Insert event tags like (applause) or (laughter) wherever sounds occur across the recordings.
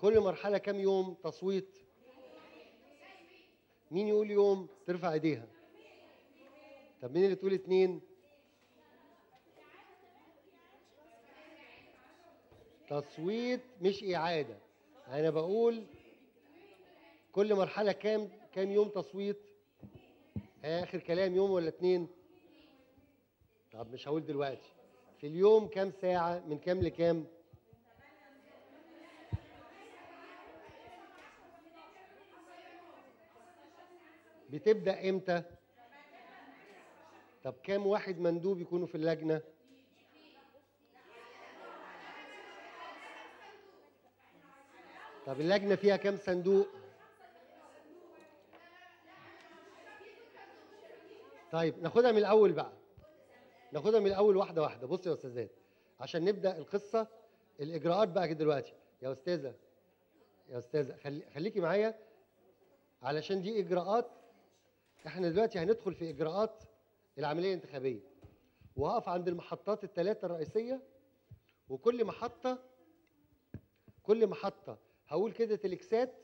كل مرحلة كام يوم تصويت؟ مين يقول يوم؟ ترفع ايديها. طب مين اللي تقول اتنين؟ تصويت مش إعادة. أنا بقول كل مرحلة كام كام يوم تصويت؟ آخر كلام يوم ولا اتنين؟ طب مش هقول دلوقتي. في اليوم كام ساعة؟ من كام لكام؟ بتبدأ إمتى؟ طب كام واحد مندوب يكونوا في اللجنة؟ طب اللجنة فيها كام صندوق؟ طيب ناخدها من الأول بقى. ناخدها من الأول واحدة واحدة. بص يا أستاذات عشان نبدأ القصة الإجراءات بقى كده دلوقتي. يا أستاذة يا أستاذة خلي خليكي معايا علشان دي إجراءات إحنا دلوقتي هندخل في إجراءات العملية الانتخابية. وهقف عند المحطات الثلاثه الرئيسية وكل محطة كل محطة هقول كده تلكسات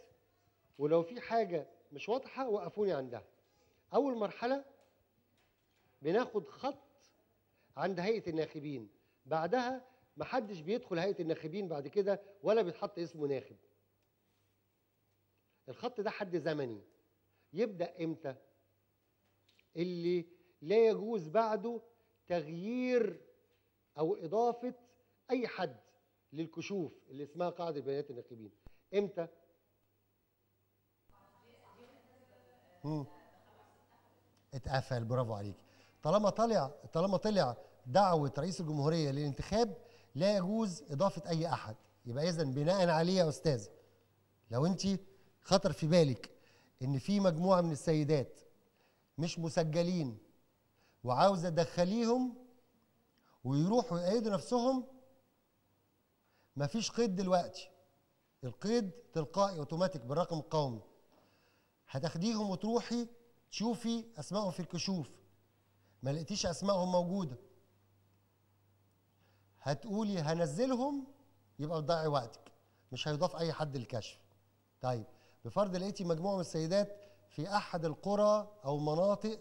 ولو في حاجة مش واضحة وقفوني عندها. أول مرحلة بناخد خط عند هيئة الناخبين. بعدها محدش بيدخل هيئة الناخبين بعد كده ولا بيتحط اسمه ناخب. الخط ده حد زمني. يبدأ إمتى؟ اللي لا يجوز بعده تغيير أو إضافة أي حد للكشوف اللي اسمها قاعدة بيانات الناخبين إمتى. اتقفل برافو عليك. طالما طلع طالما طلع دعوة رئيس الجمهورية للانتخاب لا يجوز إضافة أي أحد. يبقى اذا بناء عليه يا أستاذ لو انت خطر في بالك إن في مجموعة من السيدات مش مسجلين. وعاوزه تدخليهم ويروحوا يقيدوا نفسهم مفيش قيد دلوقتي. القيد تلقائي أوتوماتيك بالرقم القومي هتاخديهم وتروحي تشوفي أسمائهم في الكشوف. ما لقيتيش أسمائهم موجودة. هتقولي هنزلهم يبقى بتضيعي وقتك. مش هيضاف أي حد للكشف. طيب بفرض لقيتي مجموعة من السيدات في أحد القرى أو مناطق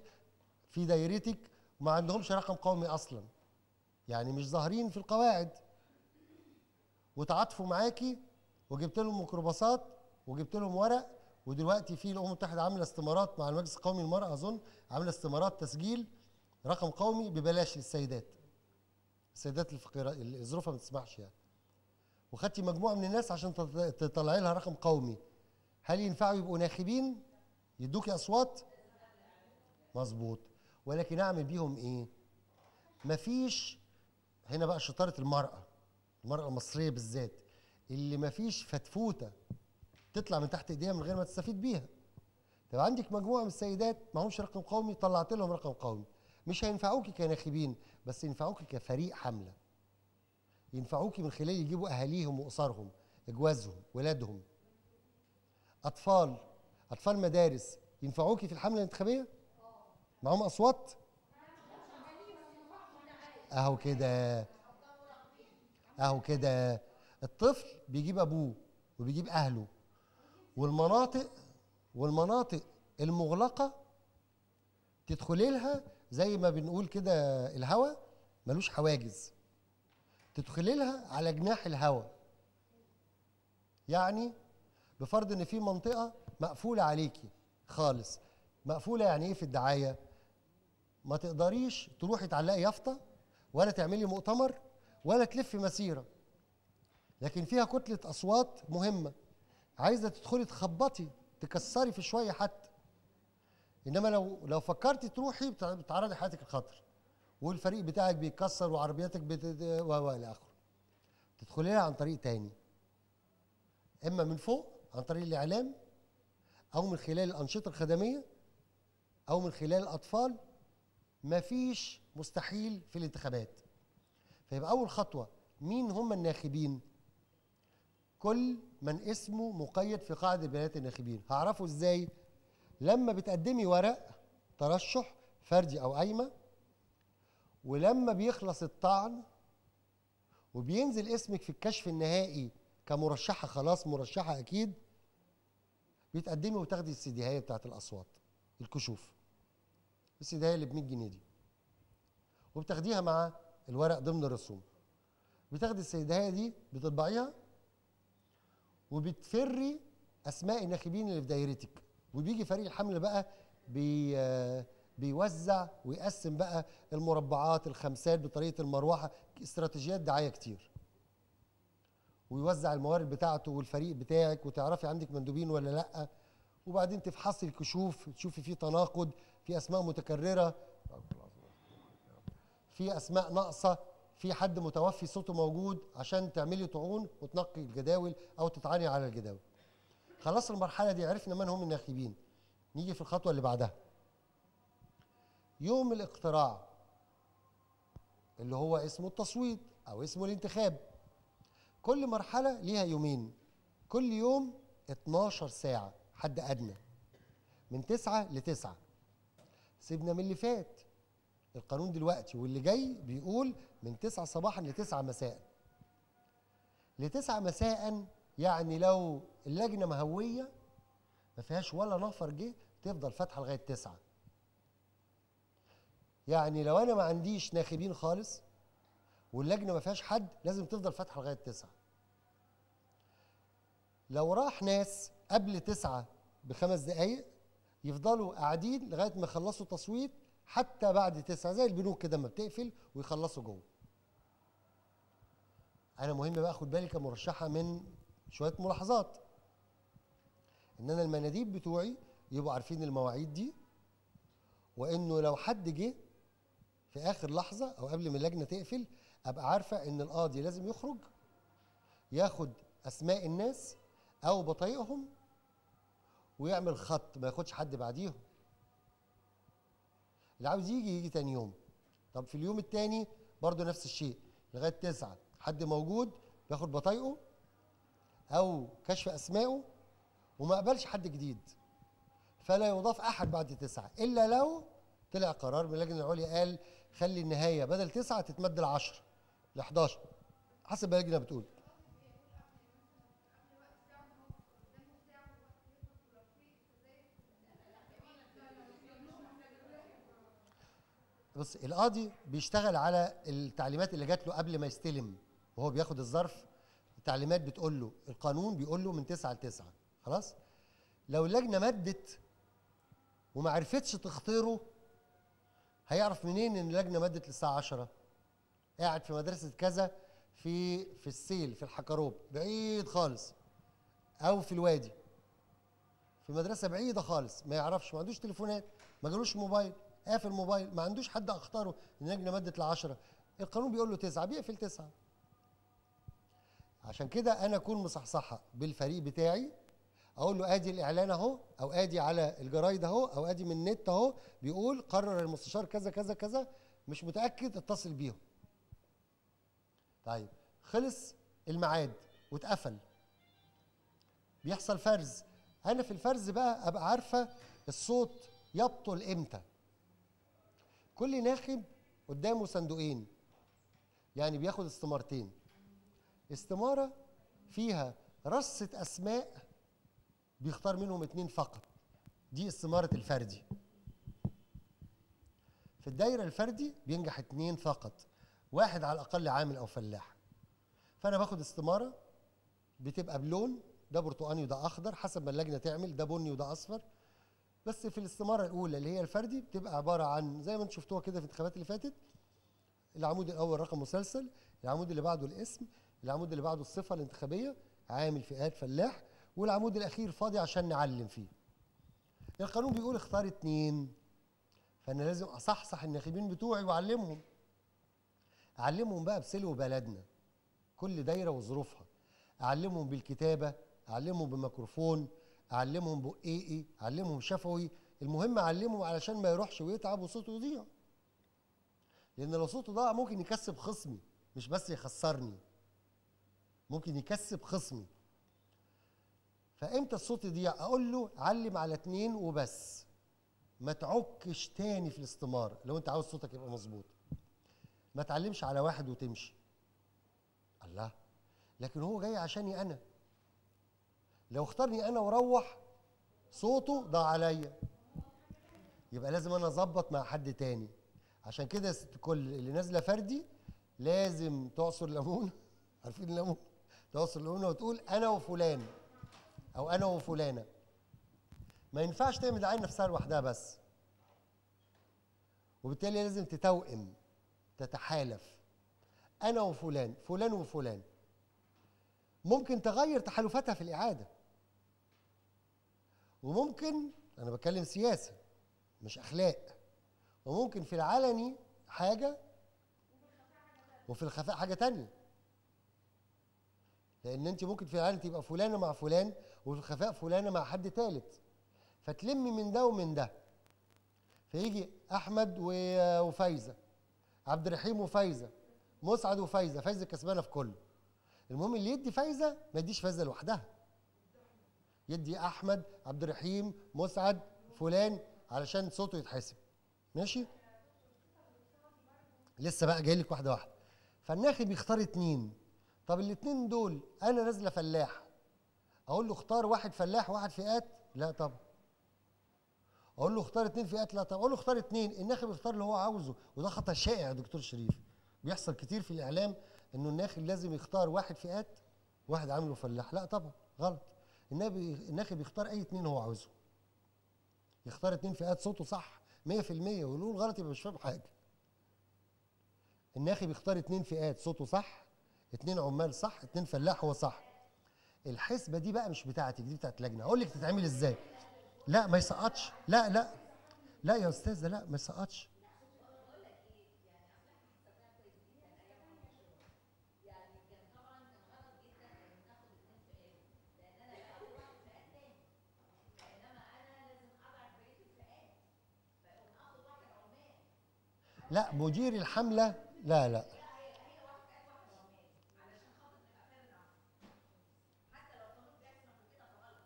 في دايرتك وما عندهمش رقم قومي أصلا. يعني مش ظاهرين في القواعد. وتعاطفوا معاكي وجبت لهم ميكروباصات وجبت لهم ورق. ودلوقتي في الأمم المتحدة عاملة استمارات مع المجلس القومي للمراه أظن عاملة استمارات تسجيل رقم قومي ببلاش للسيدات. السيدات الفقيرة اللي ظروفها ما تسمحش يعني. وخدتي مجموعة من الناس عشان تطلعي لها رقم قومي. هل ينفعوا يبقوا ناخبين؟ يدوكي أصوات؟ مظبوط. ولكن أعمل بيهم إيه؟ مفيش هنا بقى شطارة المرأة المرأة المصرية بالذات اللي مفيش فتفوتة تطلع من تحت إيديها من غير ما تستفيد بيها. طب عندك مجموعة من السيدات معهمش رقم قومي طلعت لهم رقم قومي. مش هينفعوكي كناخبين بس ينفعوكي كفريق حملة. ينفعوكي من خلال يجيبوا أهاليهم وأسرهم إجوازهم ولادهم. أطفال اطفال مدارس ينفعوكي في الحملة الانتخابية؟ معاهم أصوات؟ أهو كده. أهو كده. الطفل بيجيب أبوه وبيجيب أهله. والمناطق والمناطق المغلقة تدخلي لها زي ما بنقول كده الهوا ملوش حواجز. تدخلي لها على جناح الهوا. يعني بفرض إن في منطقة مقفولة عليكي خالص. مقفولة يعني إيه في الدعاية؟ ما تقدريش تروحي تعلقي يافطة ولا تعملي مؤتمر ولا تلفي مسيرة. لكن فيها كتلة أصوات مهمة. عايزة تدخلي تخبطي تكسري في شوية حتى. إنما لو لو فكرتي تروحي بتعرضي حياتك للخطر. والفريق بتاعك بيتكسر وعربياتك بت و إلى آخره. تدخلي لها عن طريق تاني. إما من فوق عن طريق الإعلام أو من خلال الأنشطة الخدمية أو من خلال الأطفال مفيش مستحيل في الانتخابات. فيبقى أول خطوة مين هم الناخبين؟ كل من اسمه مقيد في قاعدة بيانات الناخبين. هعرفه إزاي؟ لما بتقدمي ورق ترشح فردي أو قايمة ولما بيخلص الطعن وبينزل اسمك في الكشف النهائي كمرشحة خلاص مرشحة أكيد بتقدمي وتاخدي السيديهايه بتاعت الأصوات الكشوف. السيديهايه اللي ب 100 جنيه دي. وبتاخديها مع الورق ضمن الرسوم. بتاخدي السيديهايه دي بتطبعيها وبتفري أسماء الناخبين اللي في دايرتك. وبيجي فريق الحمل بقى بي بيوزع ويقسم بقى المربعات الخمسات بطريقة المروحة استراتيجيات دعاية كتير. ويوزع الموارد بتاعته والفريق بتاعك وتعرفي عندك مندوبين ولا لأ. وبعدين تفحصي الكشوف تشوفي في تناقض في أسماء متكررة. في أسماء ناقصة في حد متوفي صوته موجود عشان تعملي طعون وتنقي الجداول أو تطعني على الجداول. خلاص المرحلة دي عرفنا من هم الناخبين. نيجي في الخطوة اللي بعدها. يوم الاقتراع اللي هو اسمه التصويت أو اسمه الانتخاب. كل مرحلة ليها يومين. كل يوم 12 ساعة حد أدنى. من 9 ل 9 سيبنا من اللي فات. القانون دلوقتي واللي جاي بيقول من 9 صباحا ل 9 مساء. ل 9 مساء يعني لو اللجنة مهوية ما فيهاش ولا نفر جه تفضل فاتحة لغاية 9 يعني لو أنا ما عنديش ناخبين خالص واللجنة ما فيهاش حد لازم تفضل فاتحة لغاية 9 لو راح ناس قبل 9 بخمس دقائق يفضلوا قاعدين لغاية ما يخلصوا تصويت حتى بعد 9 زي البنوك كده ما بتقفل ويخلصوا جوه. أنا مهم بقى أخد بالي كمرشحة من شوية ملاحظات. إن أنا المناديب بتوعي يبقوا عارفين المواعيد دي وإنه لو حد جه في آخر لحظة أو قبل ما اللجنة تقفل أبقى عارفة إن القاضي لازم يخرج ياخد أسماء الناس أو بطايقهم ويعمل خط ما ياخدش حد بعديهم. اللي عاوز يجي يجي تاني يوم. طب في اليوم التاني برضه نفس الشيء لغاية تسعة. حد موجود ياخد بطايقه أو كشف اسمائه وما قبلش حد جديد. فلا يضاف أحد بعد تسعة إلا لو طلع قرار من اللجنة العليا قال خلي النهاية بدل تسعة تتمد ل 10 ل 11 حسب ما اللجنه بتقول. بص القاضي بيشتغل على التعليمات اللي جات له قبل ما يستلم وهو بياخد الظرف. التعليمات بتقول له القانون بيقول له من 9 ل 9 خلاص؟ لو اللجنة مدت وما عرفتش تختاره هيعرف منين إن اللجنة مدت للساعة 10 قاعد في مدرسة كذا في في السيل في الحكروب بعيد خالص. أو في الوادي. في مدرسة بعيدة خالص ما يعرفش ما عندوش تليفونات ما جالوش موبايل قافل موبايل ما عندوش حد أختاره اللجنه مدت ل 10 القانون بيقول له 9 بيقفل 9 عشان كده أنا أكون مصحصحة بالفريق بتاعي أقول له آدي الإعلان أهو أو آدي على الجرايد أهو أو آدي من النت أهو بيقول قرر المستشار كذا كذا كذا مش متأكد اتصل بيهم. طيب خلص الميعاد واتقفل. بيحصل فرز. أنا في الفرز بقى أبقى عارفة الصوت يبطل إمتى. كل ناخب قدامه صندوقين يعني بياخد استمارتين. استمارة فيها رصة أسماء بيختار منهم اتنين فقط. دي استمارة الفردي. في الدايرة الفردي بينجح اتنين فقط. واحد على الأقل عامل أو فلاح. فأنا باخد استمارة بتبقى بلون ده برتقاني وده أخضر حسب ما اللجنة تعمل ده بني وده أصفر. بس في الاستمارة الأولى اللي هي الفردي بتبقى عبارة عن زي ما أنتم شفتوها كده في الانتخابات اللي فاتت العمود الأول رقم مسلسل العمود اللي بعده الاسم العمود اللي بعده الصفة الانتخابية عامل فئات فلاح والعمود الأخير فاضي عشان نعلم فيه. القانون بيقول اختار اتنين فأنا لازم أصحصح الناخبين بتوعي وأعلمهم. اعلمهم بقى بسلو بلدنا. كل دايرة وظروفها. اعلمهم بالكتابة اعلمهم بميكروفون اعلمهم بقيقي اعلمهم شفوي. المهم اعلمهم علشان ما يروحش ويتعب وصوته يضيع. لأن لو صوته ضاع ممكن يكسب خصمي مش بس يخسرني. ممكن يكسب خصمي. فإمتى الصوت يضيع؟ أقول له علم على اتنين وبس. ما تعكش تاني في الاستمارة. لو أنت عاوز صوتك يبقى مظبوط. ما تعلمش على واحد وتمشي. الله. لكن هو جاي عشاني أنا. لو اختارني أنا وروح صوته ضاع عليا. يبقى لازم أنا أظبط مع حد تاني. عشان كده ست الكل اللي نازلة فردي لازم تعصر ليمون. (laughs) عارفين الليمون؟ تعصر ليمونه وتقول أنا وفلان. أو أنا وفلانة. ما ينفعش تعمل دعايه نفسها لوحدها بس. وبالتالي لازم تتوئم تتحالف. أنا وفلان فلان وفلان. ممكن تغير تحالفاتها في الإعادة. وممكن أنا بتكلم سياسة مش أخلاق. وممكن في العلني حاجة وفي الخفاء حاجة تانية. لأن أنت ممكن في العلن تبقى فلانة مع فلان وفي الخفاء فلانة مع حد ثالث فتلمي من ده ومن ده. فيجي أحمد وفايزة. عبد الرحيم وفايزة مسعد وفايزة فايزة كسبانة في كله. المهم اللي يدي فايزة ما يديش فايزة لوحدها. يدي أحمد عبد الرحيم مسعد فلان علشان صوته يتحسب ماشي؟ لسه بقى جاي لك واحدة واحدة. فالناخب يختار اتنين. طب الاتنين دول أنا نازلة فلاح. أقول له اختار واحد فلاح وواحد فئات؟ لا طبعا. أقول له اختار اتنين فئات لا طبعا أقول له اختار اتنين الناخب يختار اللي هو عاوزه. وده خطأ شائع يا دكتور شريف. بيحصل كتير في الإعلام إنه الناخب لازم يختار واحد فئات واحد عامله فلاح. لا طبعا غلط. النبي الناخب يختار أي اتنين هو عاوزه. يختار اتنين فئات صوته صح 100% ويقولوا له غلط يبقى مش فاهم حاجة. الناخب يختار اتنين فئات صوته صح اتنين عمال صح اتنين فلاح هو صح. الحسبة دي بقى مش بتاعتك دي بتاعت لجنة. أقول لك تتعمل إزاي. لا ما يسقطش. لا لا. لا يا أستاذة لا ما يسقطش. لا مدير الحملة لا لا.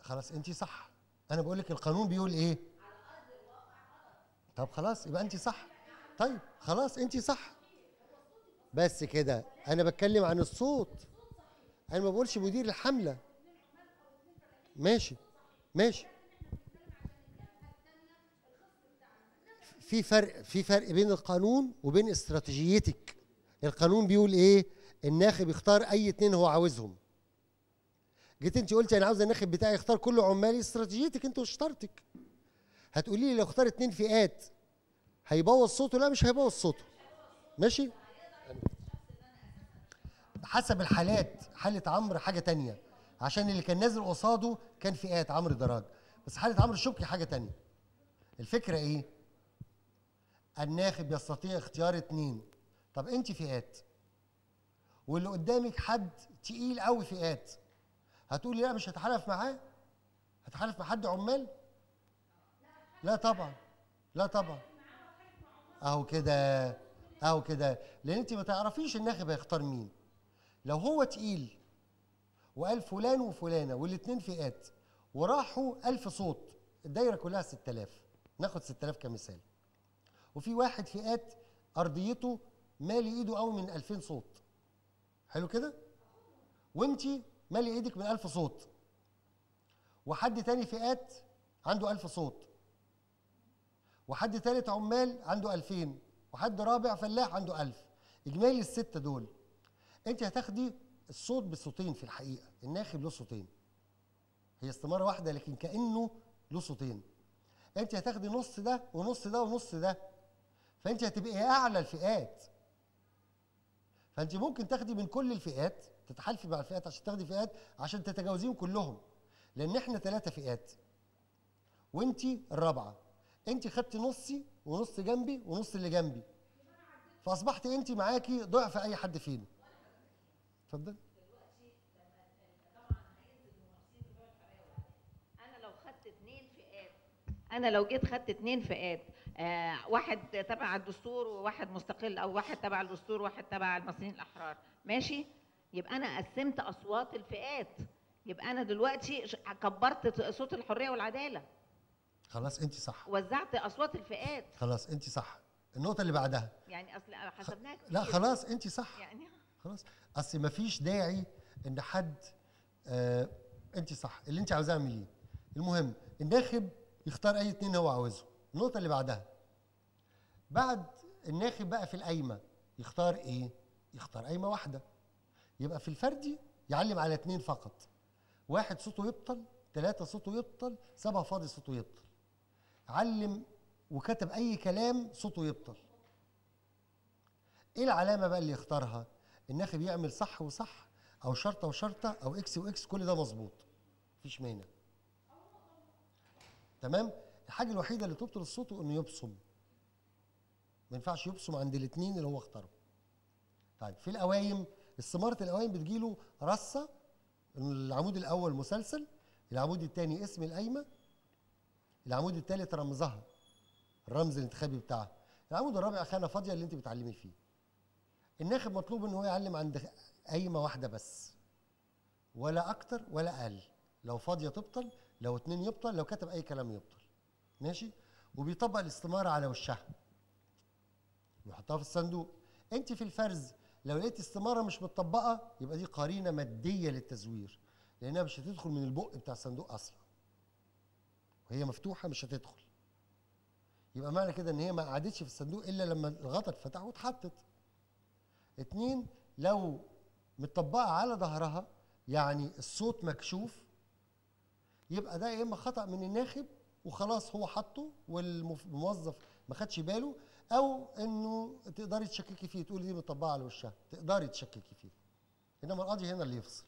خلاص انت صح. أنا بقول لك القانون بيقول إيه؟ طب خلاص يبقى انت صح. طيب خلاص انت صح. بس كده أنا بتكلم عن الصوت. أنا ما بقولش مدير الحملة. ماشي ماشي. في فرق في فرق بين القانون وبين استراتيجيتك. القانون بيقول إيه؟ الناخب يختار أي اتنين هو عاوزهم. جيت انت قلتي أنا عاوز الناخب بتاعي يختار كله عمالي استراتيجيتك انت وشطارتك. هتقولي لي لو اختار اتنين فئات هيبوظ صوته؟ لا مش هيبوظ صوته. ماشي؟ حسب الحالات حالة عمرو حاجة تانية. عشان اللي كان نازل قصاده كان فئات عمرو دراج. بس حالة عمرو الشبكي حاجة تانية. الفكرة إيه؟ الناخب يستطيع اختيار اتنين. طب انت فئات. واللي قدامك حد تقيل قوي فئات. هتقولي لا مش هتحالف معاه؟ هتحالف مع حد عمال؟ لا طبعا لا طبعا. أهو كده أهو كده. لأن أنت ما تعرفيش الناخب هيختار مين. لو هو تقيل وقال فلان وفلانة والاثنين فئات وراحوا ألف صوت الدايرة كلها 6000 ناخد 6000 كمثال. وفي واحد فئات أرضيته مالي إيده قوي من 2000 صوت. حلو كده؟ وانت مالي إيدك من 1000 صوت. وحد تاني فئات عنده 1000 صوت. وحد تالت عمال عنده 2000 وحد رابع فلاح عنده 1000 إجمالي الستة دول. انت هتاخدي الصوت بصوتين في الحقيقة. الناخب له صوتين. هي استمارة واحدة لكن كأنه له صوتين. انت هتاخدي نص ده ونص ده ونص ده. فانت هتبقي أعلى الفئات. فانت ممكن تاخدي من كل الفئات تتحالفي مع الفئات عشان تاخدي فئات عشان تتجاوزيهم كلهم. لأن إحنا ثلاثة فئات. وانت الرابعة. انت خدتي نصي ونص جنبي ونص اللي جنبي. فأصبحت انت معاكي ضعف أي حد فينا. اتفضل. أنا لو جيت خدت اتنين فئات آه واحد تبع الدستور وواحد مستقل أو واحد تبع الدستور وواحد تبع المصريين الأحرار. ماشي؟ يبقى أنا قسمت أصوات الفئات. يبقى أنا دلوقتي كبرت صوت الحرية والعدالة. خلاص انت صح. وزعت أصوات الفئات. خلاص انت صح. النقطة اللي بعدها. يعني أصل حسبناها كتير. لا خلاص انت صح. يعني (laughs) خلاص. أصل مفيش داعي إن حد آه انت صح. اللي انت عاوزاه اعمليه المهم الناخب يختار أي اتنين هو عاوزهم النقطة اللي بعدها. بعد الناخب بقى في القايمة يختار إيه؟ يختار قايمة واحدة. يبقى في الفردي يعلم على اتنين فقط. واحد صوته يبطل ثلاثة صوته يبطل سبعة فاضي صوته يبطل. علم وكتب أي كلام صوته يبطل. إيه العلامة بقى اللي يختارها؟ الناخب يعمل صح وصح أو شرطة وشرطة أو إكس وإكس كل ده مظبوط. مفيش مانع. تمام؟ الحاجة الوحيدة اللي تبطل الصوت إنه يبصم. ما ينفعش يبصم عند الاثنين اللي هو اختاره. طيب في القوايم استمارة القوايم بتجيله رصة العمود الأول مسلسل العمود الثاني اسم القايمة العمود الثالث رمزها الرمز الانتخابي بتاعها. العمود الرابع خانة فاضية اللي انت بتعلمي فيه. الناخب مطلوب ان هو يعلم عند قايمة واحدة بس ولا أكتر ولا أقل. لو فاضية تبطل لو اتنين يبطل لو كتب أي كلام يبطل. ماشي؟ وبيطبق الاستمارة على وشها. ويحطها في الصندوق. انت في الفرز لو لقيت استمارة مش متطبقة يبقى دي قرينة مادية للتزوير لأنها مش هتدخل من البق بتاع الصندوق أصلا. وهي مفتوحة مش هتدخل. يبقى معنى كده إن هي ما قعدتش في الصندوق إلا لما الغطا اتفتح واتحطت. اتنين لو متطبقة على ظهرها يعني الصوت مكشوف يبقى ده يا إما خطأ من الناخب وخلاص هو حطه والموظف ما خدش باله أو إنه تقدري تشككي فيه تقولي دي مطبقة على وشها. تقدري تشككي فيه. إنما القاضي هنا اللي يفصل.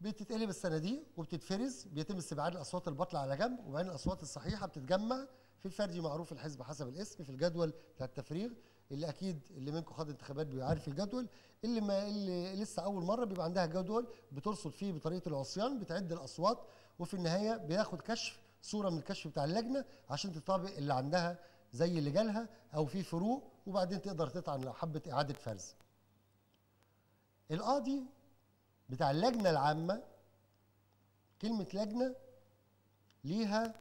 بتتقلب الصناديق وبتتفرز بيتم استبعاد الأصوات الباطلة على جنب وبعدين الأصوات الصحيحة بتتجمع في الفردي معروف الحزب حسب الاسم في الجدول بتاع التفريغ. اللي أكيد اللي منكم خد انتخابات بيبقى عارف الجدول. اللي ما اللي لسه أول مرة بيبقى عندها جدول بترصد فيه بطريقة العصيان بتعد الأصوات وفي النهاية بياخد كشف صورة من الكشف بتاع اللجنة عشان تطابق اللي عندها زي اللي جالها أو في فروق وبعدين تقدر تطعن لو حبت اعادة فرز. القاضي بتاع اللجنة العامة كلمة لجنة ليها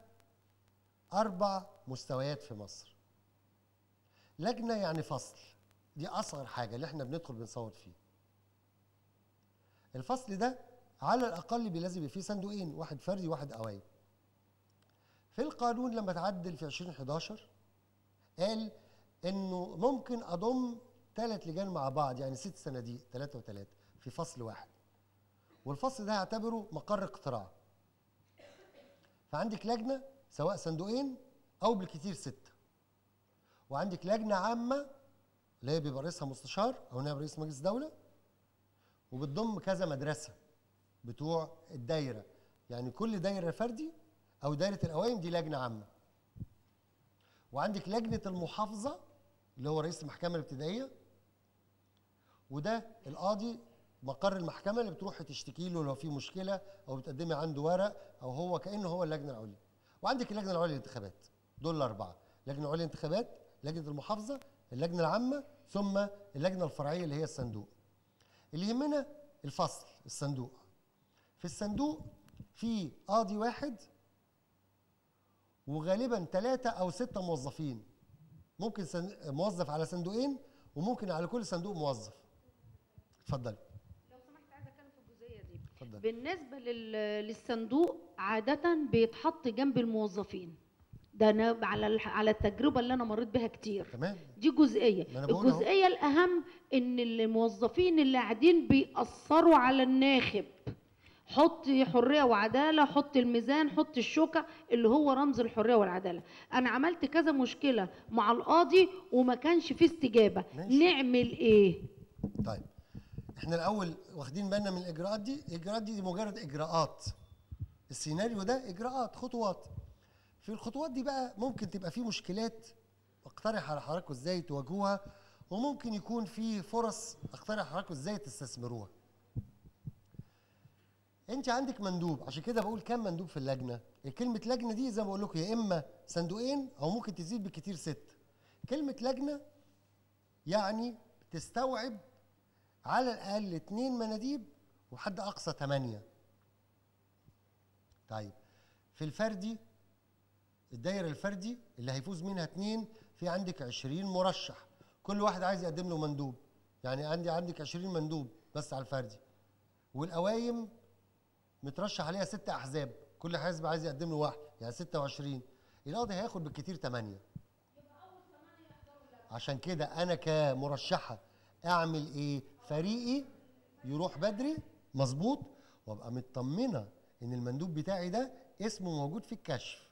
أربع مستويات في مصر. لجنة يعني فصل دي أصغر حاجة اللي إحنا بندخل بنصوت فيه. الفصل ده على الأقل لازم يبقى فيه صندوقين واحد فردي وواحد قوايم في القانون لما تعدل في 2011 قال إنه ممكن أضم ثلاث لجان مع بعض يعني ست صناديق ثلاثة وثلاثه في فصل واحد. والفصل ده هعتبره مقر اقتراع. فعندك لجنة سواء صندوقين أو بالكثير سته وعندك لجنة عامة اللي هي بيبقى رئيسها مستشار أو نائب رئيس مجلس دولة وبتضم كذا مدرسة بتوع الدايرة. يعني كل دايرة فردي أو دايرة القوائم دي لجنة عامة. وعندك لجنة المحافظة اللي هو رئيس المحكمة الابتدائية وده القاضي مقر المحكمة اللي بتروح تشتكي له لو في مشكلة أو بتقدمي عنده ورق أو هو كأنه هو اللجنة العليا. وعندك اللجنة العليا للانتخابات دول الأربعة. اللجنه العليا للانتخابات لجنة المحافظة اللجنة العامة ثم اللجنة الفرعية اللي هي الصندوق. اللي يهمنا الفصل الصندوق. في الصندوق في قاضي واحد وغالبا ثلاثة أو ستة موظفين. ممكن موظف على صندوقين وممكن على كل صندوق موظف. اتفضلي لو سمحت عايزه أتكلم في الجزئية دي. اتفضلي بالنسبة لل- للصندوق عادة بيتحط جنب الموظفين. ده أنا على على التجربة اللي أنا مريت بها كتير. تمام. دي جزئية. الجزئية الأهم إن الموظفين اللي قاعدين بيأثروا على الناخب. حط حرية وعدالة حط الميزان حط الشوكة اللي هو رمز الحرية والعدالة. أنا عملت كذا مشكلة مع القاضي وما كانش فيه استجابة. ماشي. نعمل إيه؟ طيب. إحنا الأول واخدين بالنا من الإجراءات دي. الإجراءات دي, دي مجرد إجراءات. السيناريو ده إجراءات خطوات. في الخطوات دي بقى ممكن تبقى في مشكلات أقترح على حضراتكم إزاي تواجهوها وممكن يكون في فرص أقترح على حضراتكم إزاي تستثمروها. انت عندك مندوب عشان كده بقول كام مندوب في اللجنة. كلمة لجنة دي زي ما بقول لكم يا إما صندوقين أو ممكن تزيد بالكتير ست. كلمة لجنة يعني تستوعب على الأقل اتنين مناديب وحد أقصى ثمانيه طيب في الفردي الدايرة الفردي اللي هيفوز منها اتنين في عندك 20 مرشح. كل واحد عايز يقدم له مندوب. يعني عندي عندك 20 مندوب بس على الفردي. والقوايم مترشح عليها ست أحزاب. كل حزب عايز يقدم له واحد يعني 26 القاضي هياخد بالكتير 8 عشان كده أنا كمرشحة أعمل إيه؟ فريقي يروح بدري مظبوط وأبقى مطمنة إن المندوب بتاعي ده اسمه موجود في الكشف.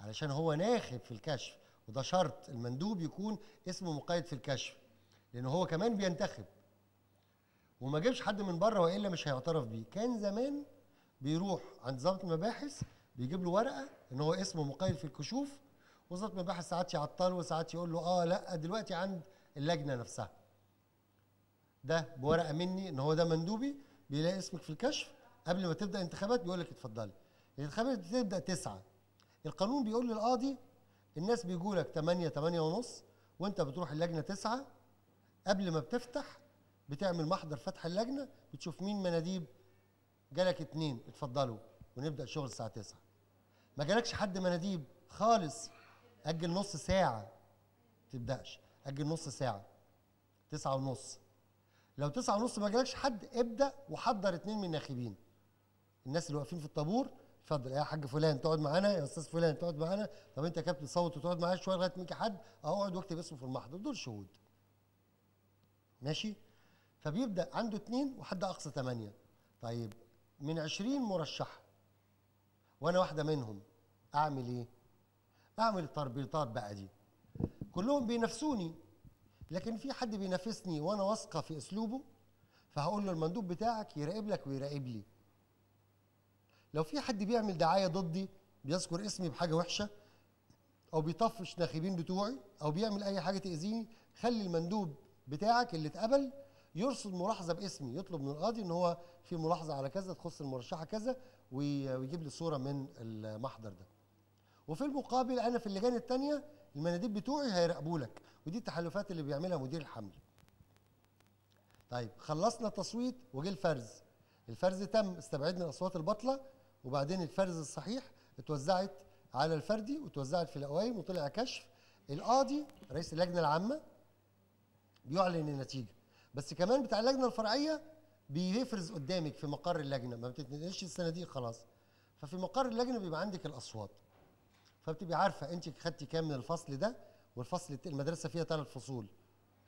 علشان هو ناخب في الكشف وده شرط المندوب يكون اسمه مقيد في الكشف لأن هو كمان بينتخب. وما جابش حد من بره والا مش هيعترف بيه. كان زمان بيروح عند ضابط المباحث بيجيب له ورقة إن هو اسمه مقيد في الكشوف وضابط المباحث ساعات يعطله وساعات يقول له آه لأ دلوقتي عند اللجنة نفسها. ده بورقة مني إن هو ده مندوبي بيلاقي اسمك في الكشف قبل ما تبدأ انتخابات بيقول لك اتفضلي. الانتخابات بتبدأ تسعة. القانون بيقول للقاضي الناس بيجوا لك 8 8 ونص وأنت بتروح اللجنة 9 قبل ما بتفتح بتعمل محضر فتح اللجنة بتشوف مين مناديب جالك اتنين اتفضلوا ونبدأ شغل الساعة 9 ما جالكش حد مناديب خالص أجل نص ساعة. تبدأش أجل نص ساعة تسعة ونص. لو تسعة ونص ما جالكش حد ابدأ وحضر اتنين من الناخبين. الناس اللي واقفين في الطابور اتفضل يا حاج فلان تقعد معانا يا أستاذ فلان تقعد معانا طب أنت يا كابتن صوت وتقعد معايا شوية لغاية ما حد أقعد واكتب اسمه في المحضر دول شهود. ماشي؟ فبيبدأ عنده اتنين وحد أقصى ثمانيه طيب من 20 مرشح. وأنا واحدة منهم. أعمل إيه؟ أعمل التربيطات بقى دي. كلهم بينافسوني. لكن في حد بينافسني وأنا واثقة في أسلوبه فهقول له المندوب بتاعك يراقب لك ويراقب لي. لو في حد بيعمل دعاية ضدي بيذكر اسمي بحاجة وحشة أو بيطفش ناخبين بتوعي أو بيعمل أي حاجة تأذيني خلي المندوب بتاعك اللي اتقبل يرصد ملاحظة باسمي يطلب من القاضي إن هو في ملاحظة على كذا تخص المرشحة كذا وي- ويجيب لي صورة من المحضر ده. وفي المقابل أنا في اللجان الثانية المناديب بتوعي هيراقبوا لك ودي التحالفات اللي بيعملها مدير الحمل. طيب خلصنا التصويت وجه الفرز. الفرز تم استبعدنا الأصوات الباطلة وبعدين الفرز الصحيح اتوزعت على الفردي وتوزعت في القوائم وطلع كشف. القاضي رئيس اللجنة العامة بيعلن النتيجة. بس كمان بتاع اللجنة الفرعية بيفرز قدامك في مقر اللجنة ما بتتنقلش الصناديق خلاص. ففي مقر اللجنة بيبقى عندك الأصوات فبتبقي عارفة أنت خدتي كام من الفصل ده والفصل المدرسة فيها ثلاث فصول.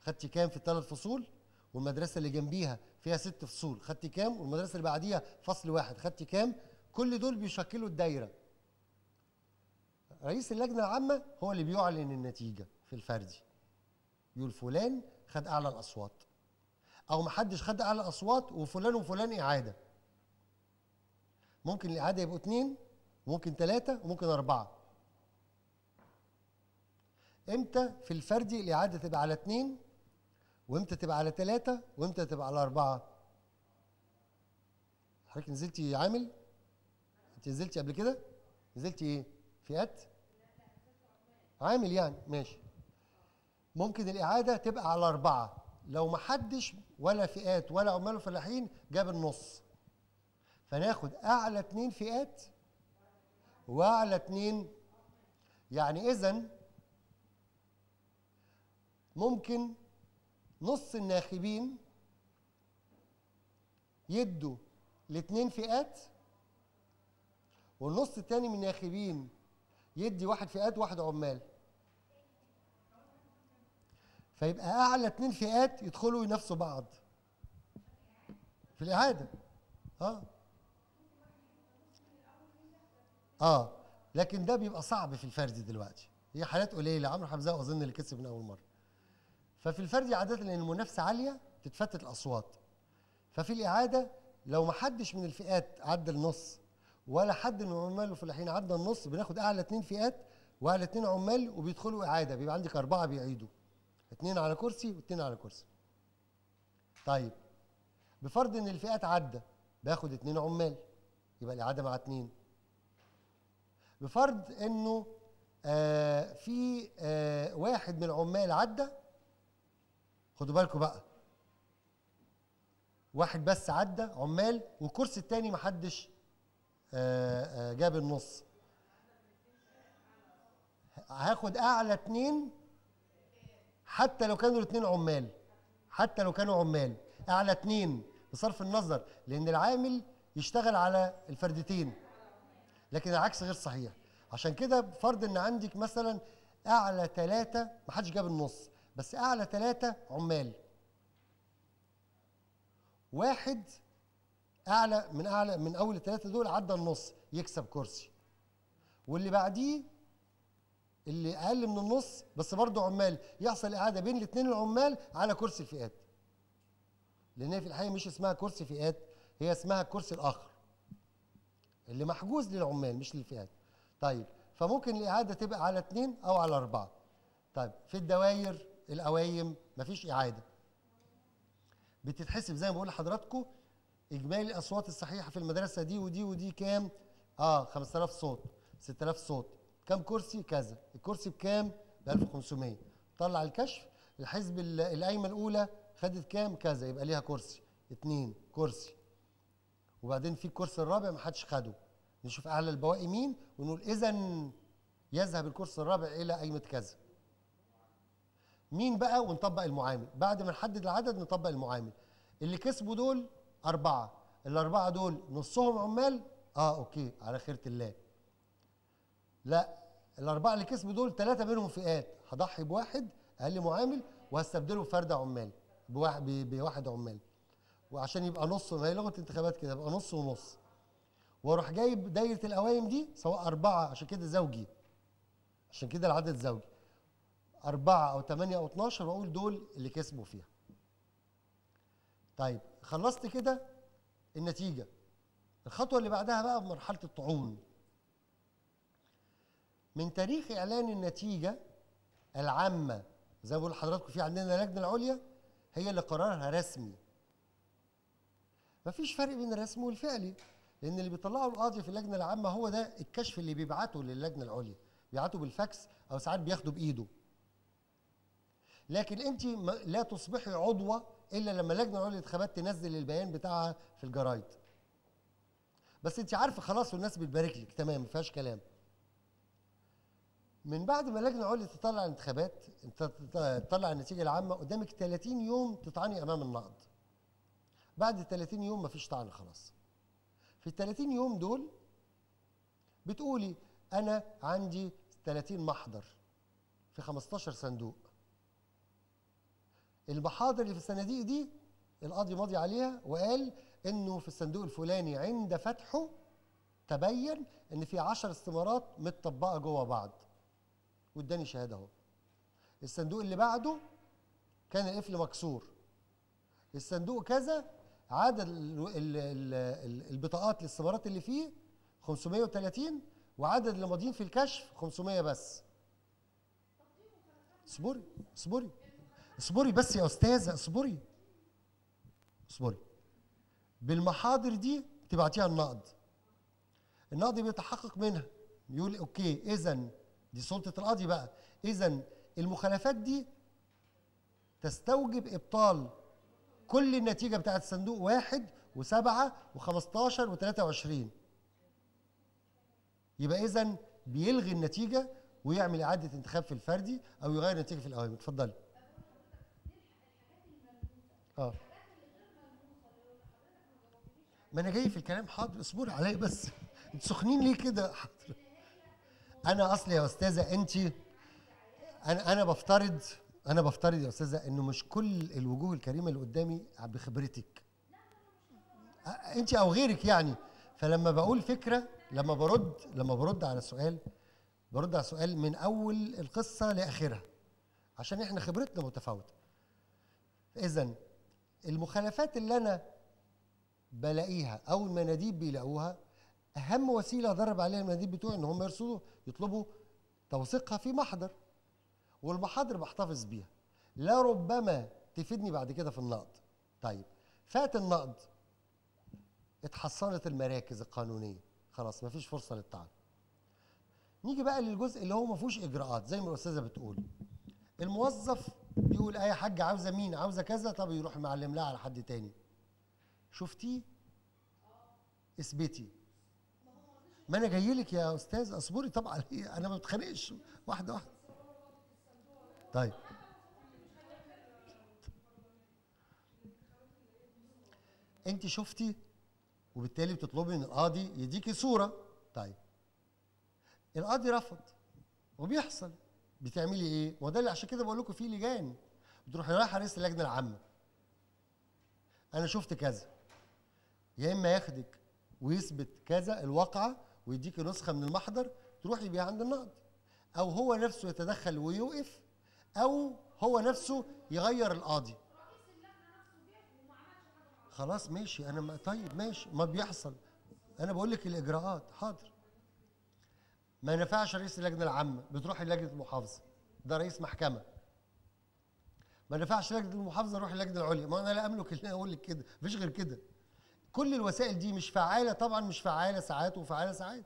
خدتي كام في الثلاث فصول؟ والمدرسة اللي جنبيها فيها ست فصول. خدتي كام؟ والمدرسة اللي بعديها فصل واحد. خدتي كام؟ كل دول بيشكلوا الدايرة. رئيس اللجنة العامة هو اللي بيعلن النتيجة في الفردي. يقول فلان خد أعلى الأصوات. أو محدش خد أعلى الاصوات وفلان وفلان إعادة. ممكن الإعادة يبقوا اتنين وممكن ثلاثة وممكن أربعة. إمتى في الفردي الإعادة تبقى على اتنين وإمتى تبقى على ثلاثة وإمتى تبقى على أربعة؟ حضرتك نزلتي عامل؟ أنت نزلتي قبل كده؟ نزلتي إيه؟ فئات؟ عامل يعني ماشي. ممكن الإعادة تبقى على أربعة. لو ما حدش ولا فئات ولا عمال وفلاحين جاب النص. فناخد أعلى اتنين فئات وأعلى اتنين. يعني إذا ممكن نص الناخبين يدوا لاتنين فئات والنص التاني من الناخبين يدي واحد فئات وواحد عمال. فيبقى أعلى اتنين فئات يدخلوا ينافسوا بعض. في الإعادة. آه. آه. لكن ده بيبقى صعب في الفردي دلوقتي. هي حالات قليلة. عمرو حمزة أظن اللي كسب من أول مرة. ففي الفردي عادة لأن المنافسة عالية تتفتت الأصوات. ففي الإعادة لو ما حدش من الفئات عدى النص ولا حد من العمال والفلاحين عدى النص بناخد أعلى اتنين فئات وأعلى اتنين عمال وبيدخلوا إعادة. بيبقى عندك أربعة بيعيدوا. اتنين على كرسي واتنين على كرسي. طيب بفرض إن الفئات عدى باخد اتنين عمال يبقى الاعاده مع اتنين. بفرض إنه آه في آه واحد من العمال عدى خدوا بالكم بقى. واحد بس عدى عمال والكرسي التاني محدش آه آه جاب النص. هاخد أعلى اتنين حتى لو كانوا الاتنين عمال حتى لو كانوا عمال أعلى اتنين بصرف النظر لأن العامل يشتغل على الفردتين لكن العكس غير صحيح. عشان كده فرض إن عندك مثلا أعلى ثلاثة ما حدش جاب النص بس أعلى ثلاثة عمال. واحد أعلى من أعلى من أول الثلاثة دول عدى النص يكسب كرسي. واللي بعديه اللي أقل من النص بس برضه عمال يحصل اعادة بين الاثنين العمال على كرسي الفئات. لأن هي في الحقيقة مش اسمها كرسي فئات هي اسمها الكرسي الآخر اللي محجوز للعمال مش للفئات. طيب فممكن الإعادة تبقى على اثنين أو على أربعة. طيب في الدواير القوايم مفيش إعادة. بتتحسب زي ما بقول لحضراتكم إجمالي الأصوات الصحيحة في المدرسة دي ودي ودي كام؟ آه 5000 صوت 6000 صوت. كام كرسي؟ كذا. الكرسي بكام؟ ب 1500 طلع الكشف الحزب ال- القايمة الأولى خدت كام؟ كذا. يبقى ليها كرسي. اتنين كرسي. وبعدين في الكرسي الرابع ما حدش خده. نشوف أعلى البواقي مين ونقول اذا يذهب الكرسي الرابع إلى قايمة كذا. مين بقى؟ ونطبق المعامل. بعد ما نحدد العدد نطبق المعامل. اللي كسبوا دول أربعة. الأربعة دول نصهم عمال؟ آه أوكي. على خيرة الله. لا. الأربعة اللي كسبوا دول ثلاثة منهم فئات. هضحي بواحد أقل معامل وهستبدله بفرد عمال بواحد, بواحد عمال. وعشان يبقى نص هي لغة انتخابات كده يبقى نص ونص. وأروح جايب دايرة القوايم دي سواء أربعة عشان كده زوجي. عشان كده العدد زوجي. أربعة أو ثمانية أو 12 وأقول دول اللي كسبوا فيها. طيب خلصت كده النتيجة. الخطوة اللي بعدها بقى مرحلة الطعون. من تاريخ إعلان النتيجة العامة زي ما بقول لحضراتكم في عندنا اللجنة العليا هي اللي قرارها رسمي. مفيش فرق بين الرسمي والفعلي لأن اللي بيطلعه القاضي في اللجنة العامة هو ده الكشف اللي بيبعته للجنة العليا. بيبعته بالفاكس أو ساعات بياخده بإيده. لكن أنت لا تصبحي عضوة إلا لما اللجنة العليا للانتخابات تنزل البيان بتاعها في الجرايد. بس أنت عارفة خلاص والناس بتبارك لك تمام ما فيهاش كلام. من بعد ما اللجنه العليا تطلع الانتخابات انت تط- تطلع النتيجة العامة قدامك 30 يوم تطعني أمام النقد. بعد ال 30 يوم مفيش طعن خلاص. في ال 30 يوم دول بتقولي أنا عندي 30 محضر في 15 صندوق. المحاضر اللي في الصناديق دي القاضي ماضي عليها وقال إنه في الصندوق الفلاني عند فتحه تبين إن في 10 استمارات متطبقة جوه بعض. واداني شهاده اهو. الصندوق اللي بعده كان القفل مكسور. الصندوق كذا عدد ال- ال- ال- ال- البطاقات للاستمارات اللي فيه 530 وعدد اللي ماضيين في الكشف 500 بس. اصبري اصبري اصبري بس يا أستاذة اصبري. اصبري. بالمحاضر دي تبعتيها النقد. النقد بيتحقق منها. يقول أوكي اذا دي سلطة القاضي بقى. اذا المخالفات دي تستوجب إبطال كل النتيجة بتاعت الصندوق واحد وسبعة وخمستاشر وتلاتة وعشرين. يبقى اذا بيلغي النتيجة ويعمل إعادة انتخاب في الفردي أو يغير النتيجة في الأوامر. اتفضلي. آه. ما أنا جاي في الكلام حاضر اصبري عليا بس. أنتوا سخنين ليه كده حاضر أنا أصلي يا أستاذة أنت. أنا أنا بفترض أنا بفترض يا أستاذة إنه مش كل الوجوه الكريمة اللي قدامي بخبرتك. أنت أو غيرك يعني. فلما بقول فكرة لما برد لما برد على سؤال برد على سؤال من أول القصة لآخرها. عشان إحنا خبرتنا متفاوتة. اذا المخالفات اللي أنا بلاقيها أو المناديب بيلاقوها أهم وسيلة ادرب عليها المناديب بتوعي إن هم يرصدوا يطلبوا توثيقها في محضر. والمحاضر بحتفظ بيها. لا ربما تفيدني بعد كده في النقد. طيب فات النقد. اتحصنت المراكز القانونية. خلاص مفيش فرصة للطعن نيجي بقى للجزء اللي هو ما فيهوش إجراءات زي ما الأستاذة بتقول. الموظف بيقول أي حاجة عاوزة مين؟ عاوزة كذا؟ طب يروح معلم لها على حد تاني. شفتيه؟ إثبتي. ما أنا جاي لك يا أستاذ أصبري طبعا. (laughs) أنا ما بتخانقش. واحدة واحدة. طيب. أنت شفتي وبالتالي بتطلبي من القاضي يديكي صورة. طيب. القاضي رفض. وبيحصل. بتعملي إيه؟ ما ده اللي عشان كده بقول لكم في لجان. بتروحي رايحة رئيس اللجنة العامة. أنا شفت كذا. يا إما ياخدك ويثبت كذا الواقعة ويديكي نسخة من المحضر تروحي بيها عند النقضي أو هو نفسه يتدخل ويوقف أو هو نفسه يغير القاضي. خلاص ماشي أنا ما طيب ماشي ما بيحصل. أنا بقول لك الإجراءات حاضر. ما ينفعش رئيس اللجنة العامة بتروحي لجنة المحافظة ده رئيس محكمة. ما ينفعش لجنة المحافظة نروح اللجنه العليا. ما أنا لا أملك ان أقول لك كده مفيش غير كده. كل الوسائل دي مش فعالة طبعا مش فعالة ساعات وفعالة ساعات.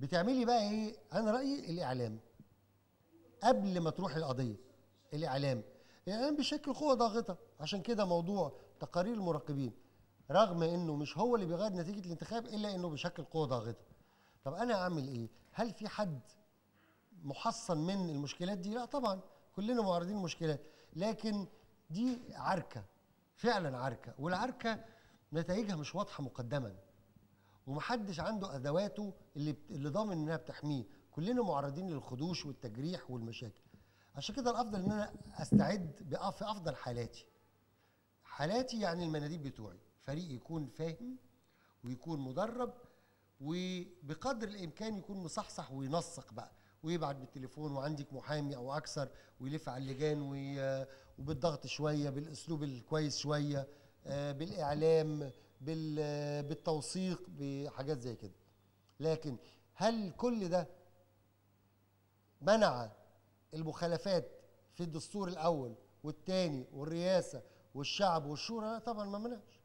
بتعملي بقى إيه؟ أنا رأيي الإعلام. قبل ما تروح القضية الإعلام. الإعلام بيشكل قوة ضاغطة. عشان كده موضوع تقارير المراقبين رغم إنه مش هو اللي بيغير نتيجة الانتخاب إلا إنه بيشكل قوة ضاغطة. طب أنا أعمل إيه؟ هل في حد محصن من المشكلات دي؟ لا طبعا. كلنا معرضين لمشكلات لكن دي عركة. فعلا عركة والعركة نتائجها مش واضحة مقدما ومحدش عنده أدواته اللي بت- اللي ضامن إنها بتحميه. كلنا معرضين للخدوش والتجريح والمشاكل. عشان كده الأفضل إن أنا أستعد في أفضل حالاتي. حالاتي يعني المناديب بتوعي. فريق يكون فاهم ويكون مدرب وبقدر الإمكان يكون مصحصح وينسق بقى. ويبعت بالتليفون وعندك محامي أو أكثر ويلف على اللجان وبالضغط شوية بالأسلوب الكويس شوية آه، بالإعلام بال- بالتوثيق بحاجات زي كده. لكن هل كل ده منع المخالفات في الدستور الأول والثاني والرئاسة والشعب والشورى؟ لا طبعا ما منعش.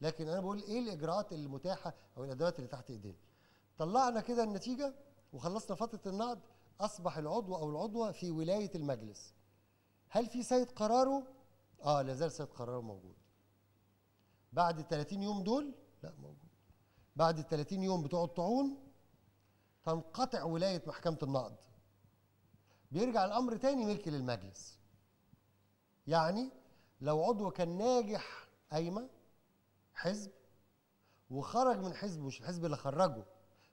لكن أنا بقول إيه الإجراءات المتاحة أو الأدوات اللي تحت إيدينا؟ طلعنا كده النتيجة وخلصنا فترة النقد أصبح العضو أو العضوة في ولاية المجلس. هل في سيد قراره آه لا زال سيد قراره موجود. بعد ال 30 يوم دول؟ لا موجود. بعد ال 30 يوم بتوع الطاعون تنقطع ولاية محكمة النقد. بيرجع الأمر تاني ملك للمجلس. يعني لو عضو كان ناجح قايمه حزب وخرج من حزبه مش الحزب اللي خرجه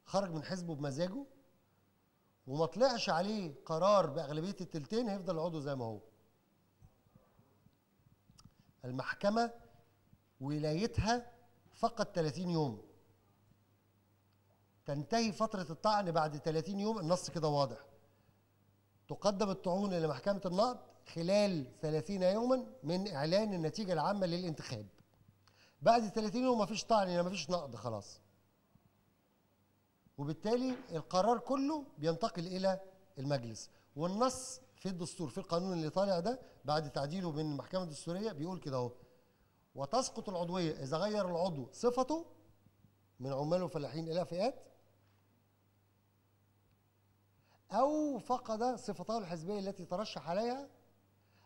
خرج من حزبه بمزاجه وما طلعش عليه قرار بأغلبية التلتين هيفضل العضو زي ما هو. المحكمة ولايتها فقط 30 يوم. تنتهي فترة الطعن بعد 30 يوم النص كده واضح. تقدم الطعون إلى محكمة النقد خلال 30 يوما من إعلان النتيجة العامة للانتخاب. بعد 30 يوم مفيش طعن يعني مفيش نقد خلاص. وبالتالي القرار كله بينتقل إلى المجلس. والنص في الدستور في القانون اللي طالع ده بعد تعديله من المحكمة الدستورية بيقول كده أهو. وتسقط العضوية إذا غير العضو صفته من عمال وفلاحين إلى فئات أو فقد صفته الحزبية التي ترشح عليها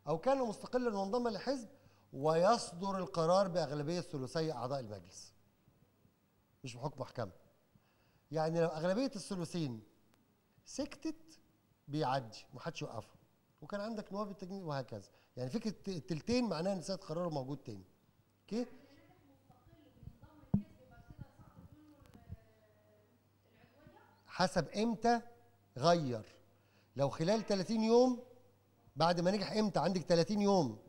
أو كان مستقلا وانضم لحزب ويصدر القرار بأغلبية ثلثي أعضاء المجلس. مش بحكم محكمة. يعني لو أغلبية الثلثين سكتت بيعدي محدش يوقفه. وكان عندك نواب التجنيد وهكذا. يعني فكرة التلتين معناها إن سيد قراره موجود تاني. أوكي؟ حسب إمتى غير. لو خلال 30 يوم بعد ما نجح إمتى؟ عندك 30 يوم.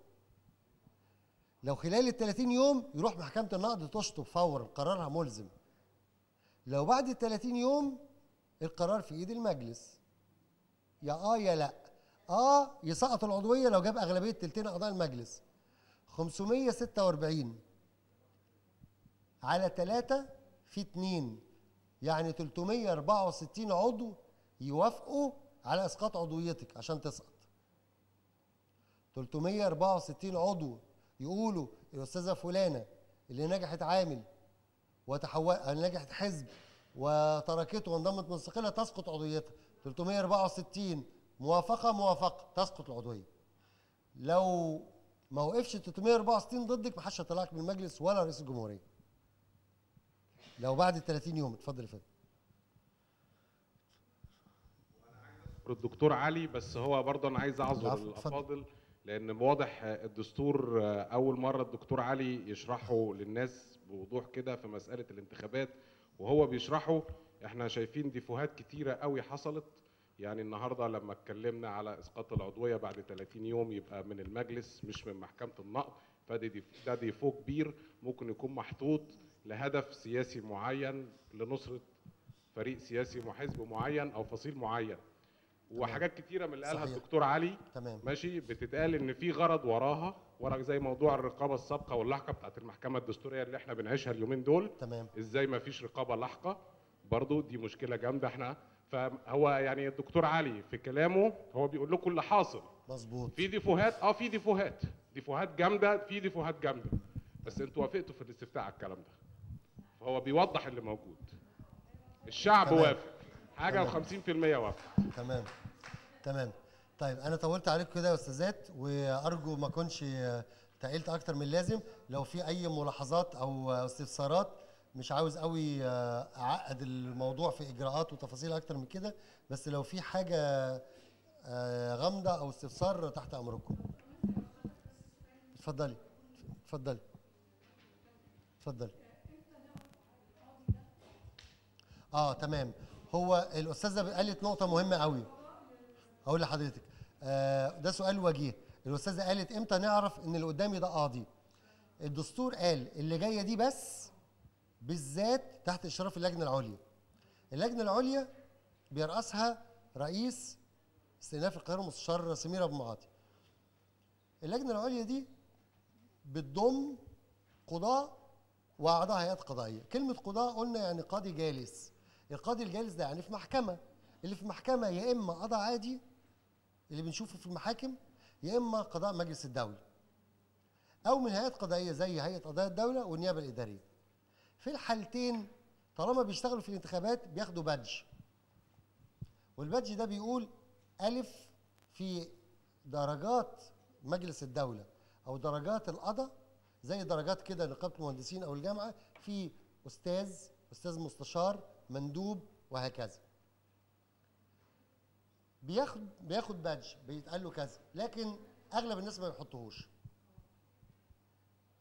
لو خلال ال 30 يوم يروح محكمة النقد تشطب فورا قرارها ملزم. لو بعد ال 30 يوم القرار في إيد المجلس. يا آه يا لا. آه يسقط العضوية لو جاب أغلبية تلتين أعضاء المجلس. 546 على 3 في 2 يعني 364 عضو يوافقوا على إسقاط عضويتك عشان تسقط. 364 عضو يقولوا الأستاذة فلانة اللي نجحت عامل وتحول نجحت حزب وتركته وانضمت مستقله تسقط عضويتها. 364 موافقة موافقة. تسقط العضوية. لو ما وقفش 364 ضدك ما حدش هيطلعك من المجلس ولا رئيس الجمهورية. لو بعد ال 30 يوم. اتفضل يا فندم. الدكتور علي بس هو برضه أنا عايز أعذر. الأفاضل لأن واضح الدستور أول مرة الدكتور علي يشرحه للناس. بوضوح كده في مسألة الانتخابات وهو بيشرحه إحنا شايفين ديفوهات كتيرة قوي حصلت يعني النهارده لما اتكلمنا على إسقاط العضوية بعد 30 يوم يبقى من المجلس مش من محكمة النقض فده ده ديفو كبير ممكن يكون محطوط لهدف سياسي معين لنصرة فريق سياسي وحزب معين أو فصيل معين. وحاجات كتيرة من اللي قالها. الدكتور علي. تمام. ماشي؟ بتتقال إن في غرض وراها ورا زي موضوع الرقابة السابقة واللاحقه بتاعت المحكمة الدستورية اللي إحنا بنعيشها اليومين دول. تمام. إزاي ما فيش رقابة لاحقه برضو دي مشكلة جامدة إحنا. فهو يعني الدكتور علي في كلامه هو بيقول لكم اللي حاصل. مظبوط. في ديفوهات؟ آه في ديفوهات. ديفوهات جامدة في ديفوهات جامدة. بس أنتوا وافقتوا في الاستفتاء على الكلام ده. فهو بيوضح اللي موجود. الشعب تمام. وافق. حاجة تمام. و50% وافق. تمام. تمام. طيب أنا طولت عليكم كده يا أستاذات وأرجو ما أكونش تقلت أكتر من اللازم. لو في أي ملاحظات أو استفسارات مش عاوز قوي أعقد الموضوع في إجراءات وتفاصيل أكتر من كده بس لو في حاجة آه، غامضة أو استفسار تحت أمركم. اتفضلي اتفضلي اتفضلي. آه تمام. هو الأستاذة قالت نقطة مهمة قوي. هقول لحضرتك. آه ده سؤال وجيه. الأستاذة قالت إمتى نعرف إن اللي قدامي ده قاضي؟ الدستور قال اللي جاية دي بس بالذات تحت إشراف اللجنة العليا. اللجنة العليا بيرأسها رئيس استئناف القاهرة المستشار سمير أبو معاطي. اللجنة العليا دي بتضم قضاة وأعضاء هيئات قضائية. كلمة قضاة قلنا يعني قاضي جالس. القاضي الجالس ده يعني في محكمة. اللي في محكمة يا إما قضاء عادي اللي بنشوفه في المحاكم يا إما قضاء مجلس الدولة أو من هيئات قضائية زي هيئة قضايا الدولة والنيابة الإدارية. في الحالتين طالما بيشتغلوا في الانتخابات بياخدوا badge وال badge ده بيقول ألف في درجات مجلس الدولة أو درجات القضاء زي درجات كده نقابة المهندسين أو الجامعة في أستاذ أستاذ مستشار مندوب وهكذا. بياخد بياخد badge بيتقال له كذا. لكن أغلب الناس ما بيحطوهوش.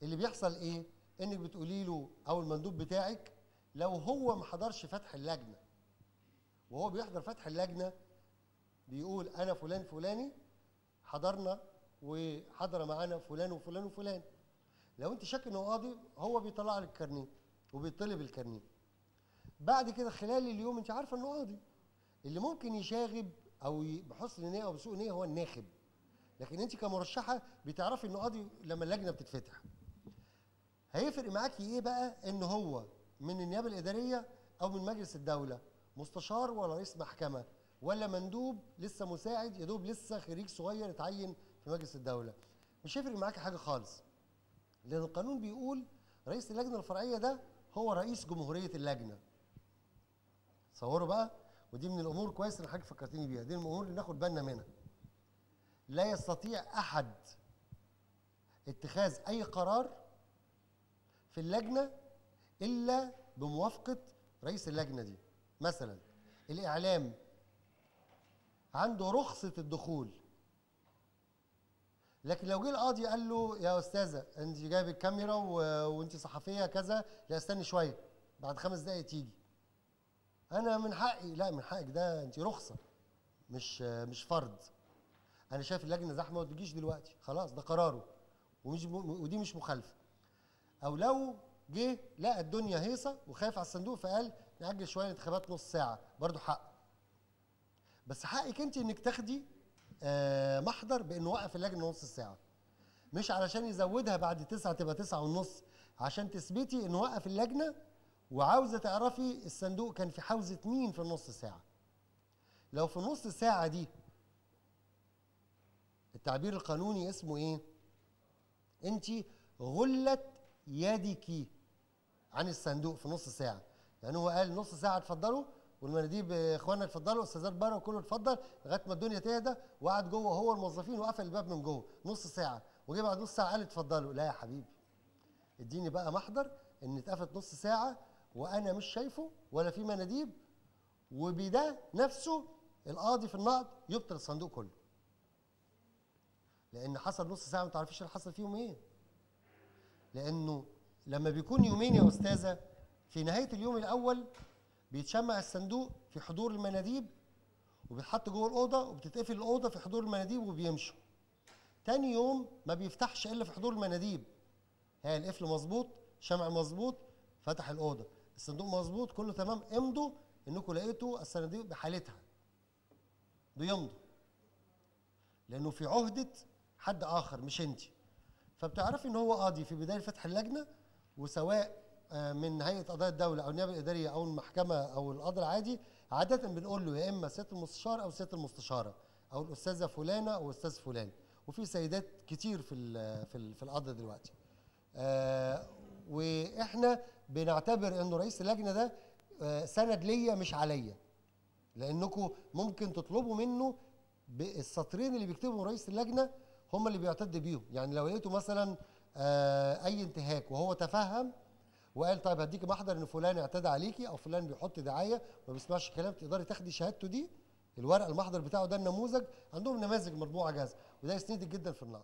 اللي بيحصل إيه؟ إنك بتقولي له أو المندوب بتاعك لو هو ما حضرش فتح اللجنة وهو بيحضر فتح اللجنة بيقول أنا فلان فلاني حضرنا وحضر معانا فلان وفلان وفلان. لو أنت شاك إنه قاضي هو بيطلع لك الكارنيه وبيطلب الكارنيه. بعد كده خلال اليوم أنت عارفة إنه قاضي. اللي ممكن يشاغب أو بحسن نيه أو بسوء نيه هو الناخب. لكن أنت كمرشحة بتعرفي انه قاضي لما اللجنة بتتفتح. هيفرق معاكي إيه بقى؟ إن هو من النيابة الإدارية أو من مجلس الدولة مستشار ولا رئيس محكمة ولا مندوب لسه مساعد يا دوب لسه خريج صغير اتعين في مجلس الدولة. مش هيفرق معاكي حاجة خالص. لأن القانون بيقول رئيس اللجنة الفرعية ده هو رئيس جمهورية اللجنة. تصوروا بقى. ودي من الأمور كويس ان حضرتك فكرتني بيها دي من الأمور اللي ناخد بالنا منها لا يستطيع أحد اتخاذ أي قرار في اللجنة إلا بموافقة رئيس اللجنة دي مثلا الإعلام عنده رخصة الدخول لكن لو جه القاضي قال له يا أستاذة أنت جايب الكاميرا. وأنت صحفية كذا لا استني شوية بعد خمس دقائق تيجي أنا من حقي لا من حقك ده انت رخصة مش مش فرض. أنا شايف اللجنة زحمه وما تجيش دلوقتي خلاص ده قراره ومش. ودي مش مخالفة. أو لو جه لقى الدنيا هيصة وخايف على الصندوق فقال نأجل شوية الانتخابات نص ساعة برضه حق. بس حقك انت انك تاخدي آه، محضر بإنه وقف اللجنة نص ساعة. مش علشان يزودها بعد تسعة تبقى تسعة ونص عشان تثبتي إنه وقف اللجنة وعاوزة تعرفي الصندوق كان في حوزة مين في النص ساعة؟ لو في النص ساعة دي التعبير القانوني اسمه إيه؟ انت غلت يدك عن الصندوق في نص ساعة. يعني هو قال نص ساعة اتفضلوا والمناديب اخوانا اتفضلوا استاذات بره وكله اتفضل لغاية ما الدنيا تهدى وقعد جوه هو الموظفين وقفل الباب من جوه. نص ساعة. وجه بعد نص ساعة قال اتفضلوا. لا يا حبيبي. اديني بقى محضر إن اتقفلت نص ساعة وأنا مش شايفه ولا في مناديب وبده نفسه القاضي في النقض يبطل الصندوق كله. لأن حصل نص ساعة ما تعرفيش اللي حصل فيهم إيه. لأنه لما بيكون يومين يا أستاذة في نهاية اليوم الأول بيتشمع الصندوق في حضور المناديب وبيتحط جوه الأوضة وبتتقفل الأوضة في حضور المناديب وبيمشوا. تاني يوم ما بيفتحش إلا في حضور المناديب. هي القفل مظبوط شمع مظبوط فتح الأوضة. الصندوق مظبوط كله تمام امضوا انكم لقيتوا الصناديق بحالتها. بيمضوا لأنه في عهدة حد آخر مش انت. فبتعرفي إن هو قاضي في بداية فتح اللجنة وسواء آه، من هيئة قضايا الدولة أو النيابة الإدارية أو المحكمة أو القاضي العادي عادة بنقول له يا إما سياده المستشار أو سياده المستشارة أو الأستاذة فلانة أو الاستاذ فلان. وفي سيدات كتير في في في القضاء دلوقتي. آه وإحنا بنعتبر انه رئيس اللجنة ده آه سند ليا مش عليا. لانكم ممكن تطلبوا منه بالسطرين اللي بيكتبهم رئيس اللجنة هم اللي بيعتد بيهم. يعني لو لقيته مثلا آه أي انتهاك وهو تفهم وقال طيب هديكي محضر إن فلان اعتدى عليكي أو فلان بيحط دعاية ما بيسمعش كلام تقدري تاخدي شهادته دي الورق المحضر بتاعه ده النموذج عندهم نماذج مطبوعة جاهزة. وده يسندك جدا في النقد.